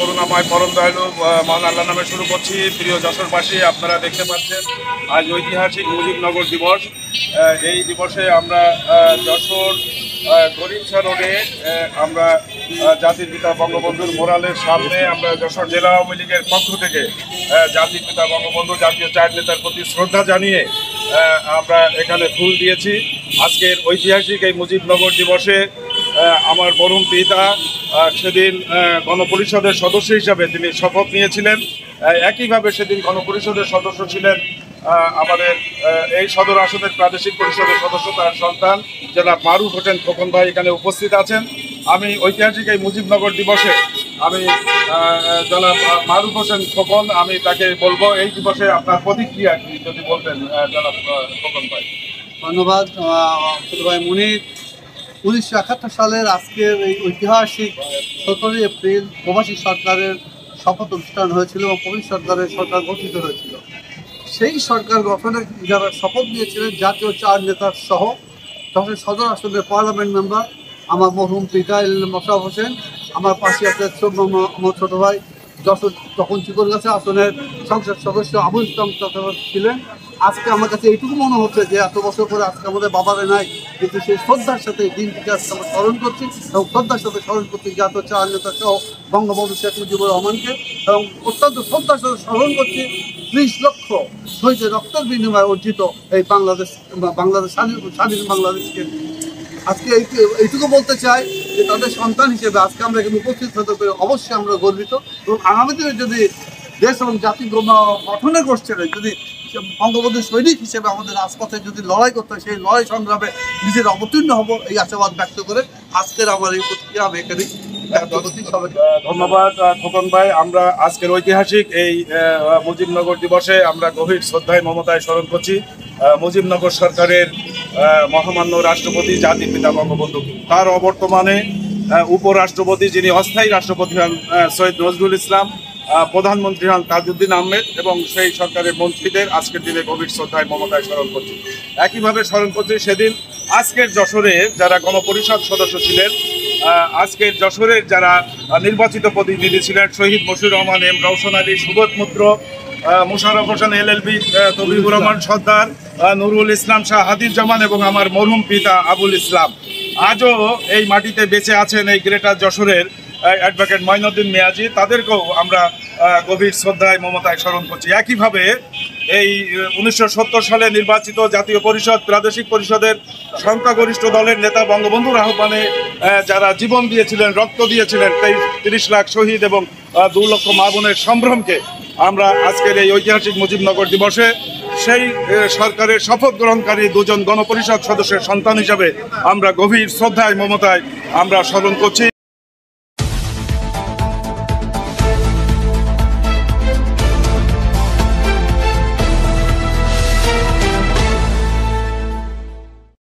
করুণাময় পরম দয়ালু মহান আল্লাহ নামে শুরু করছি। প্রিয় যশোরবাসী আপনারা দেখতে পাচ্ছেন আজ ঐতিহাসিক মুজিবনগর দিবস। এই দিবসে আমরা যশোর আহ, গরিবসা রোডে আমরা জাতির পিতা বঙ্গবন্ধুর মোরালের সামনে আমরা যশোর জেলা আওয়ামী লীগের পক্ষ থেকে জাতির পিতা বঙ্গবন্ধু জাতীয় চার নেতার প্রতি শ্রদ্ধা জানিয়ে আমরা এখানে ফুল দিয়েছি। আজকের ঐতিহাসিক এই মুজিবনগর দিবসে আমার বরুণ পিতা সেদিন গণপরিষদের সদস্য হিসাবে তিনি শপথ নিয়েছিলেন। একইভাবে সেদিন গণপরিষদের সদস্য ছিলেন আমাদের এই সদর আসনের প্রাদেশিক পরিষদের সদস্য তার সন্তান জনাব মারুফ হোসেন খোকন ভাই এখানে উপস্থিত আছেন। আমি ঐতিহাসিক এই মুজিবনগর দিবসে আমি জনাব মারুফ হোসেন খোকন, আমি তাকে বলব, এই দিবসে আপনার প্রতিক্রিয়া কি যদি বলতেন জনাব খোকন ভাই? ধন্যবাদ ভাই মুনির। উনিশশো একাত্তর সালের আজকের এই ঐতিহাসিক সতেরোই এপ্রিল প্রবাসী সরকারের শপথ অনুষ্ঠান হয়েছিল এবং প্রবাসী সরকারের সরকার গঠিত হয়েছিল। সেই সরকার গঠনের যারা শপথ নিয়েছিলেন, জাতীয় চার নেতার সহ তখন সদর আসনের পার্লামেন্ট মেম্বার আমার মরহুম পিতা এল মোশারফ হোসেন, আমার পাশে আছে আমার ছোট ভাই যশোর তখন চিকরগাছা আসনের সংসদ সদস্য আবুল ইসলাম ছিলেন। আজকে আমার কাছে এইটুকু মনে হচ্ছে যে এত বছর পরে আজকে আমাদের বাবারে নাই, কিন্তু সেই শ্রদ্ধার সাথে দিনটিকে আজকে আমরা স্মরণ করছি এবং শ্রদ্ধার সাথে স্মরণ করছি জাতীয় চার নেতা সহ বঙ্গবন্ধু শেখ মুজিবুর রহমানকে এবং অত্যন্ত শ্রদ্ধার সাথে স্মরণ করছি, ত্রিশ লক্ষ শহীদের রক্তের বিনিময়ে অর্জিত এই বাংলাদেশ বাংলাদেশ স্বাধীন স্বাধীন বাংলাদেশকে। আজকে এই- এইটুকু বলতে চাই যে তাদের সন্তান হিসেবে আজকে আমরা এখানে উপস্থিত হতে পেরে অবশ্যই আমরা গর্বিত এবং আগামী দিনে যদি দেশ এবং জাতি গঠনের গোষ্ঠীর যদি বঙ্গবন্ধু সৈনিক হিসেবে আমাদের রাজপথে যদি লড়াই করতে হয় সেই লড়াই সংগ্রামে নিজের অবতীর্ণ হব এই আশাবাদ ব্যক্ত করে আজকের আমার এই প্রতিক্রিয়া আমি আহ, ধন্যবাদ খোকন ভাই। আমরা আজকের ঐতিহাসিক এই মুজিবনগর দিবসে আমরা গভীর শ্রদ্ধায় মমতায় স্মরণ করছি। মুজিবনগর সরকারের মহামান্য রাষ্ট্রপতি জাতির পিতা বঙ্গবন্ধু তার অবর্তমানে উপরাষ্ট্রপতি যিনি অস্থায়ী রাষ্ট্রপতি হন সৈয়দ নজরুল ইসলাম। প্রধানমন্ত্রী হন তাজউদ্দিন আহমেদ এবং সেই সরকারের মন্ত্রীদের আজকের দিনে গভীর শ্রদ্ধায় মমতায় স্মরণ করছি। একইভাবে স্মরণ করছি সেদিন আজকের যশোরে যারা গণপরিষদ সদস্য ছিলেন আজকের যশোরের যারা নির্বাচিত প্রতিনিধি ছিলেন, শহীদ Mashiur Rahman, M Rowshan Ali, Subodh Mitra Musharraf Hossain, L L B Tabibur Rahman Sardar Nurul Islam Shah Hadir Zaman এবং আমার মরহুম পিতা আবুল ইসলাম। আজও এই মাটিতে বেঁচে আছেন এই গ্রেটার যশোরের অ্যাডভোকেট মঈনুদ্দিন মিয়াজি, তাদেরকেও আমরা গভীর শ্রদ্ধায় মমতায় স্মরণ করছি। একইভাবে এই উনিশশো সত্তর সালে নির্বাচিত জাতীয় পরিষদ, প্রাদেশিক পরিষদের সংখ্যাগরিষ্ঠ দলের নেতা বঙ্গবন্ধুর আহ্বানে যারা জীবন দিয়েছিলেন, রক্ত দিয়েছিলেন, তেইশ, তিরিশ লাখ শহীদ এবং দু লক্ষ মা বোনের সম্ভ্রমকে আমরা আজকের এই ঐতিহাসিক মুজিবনগর দিবসে সেই সরকারের শপথ গ্রহণকারী দুজন গণপরিষদ সদস্যের সন্তান হিসাবে আমরা গভীর শ্রদ্ধায়, মমতায় আমরা স্মরণ করছি।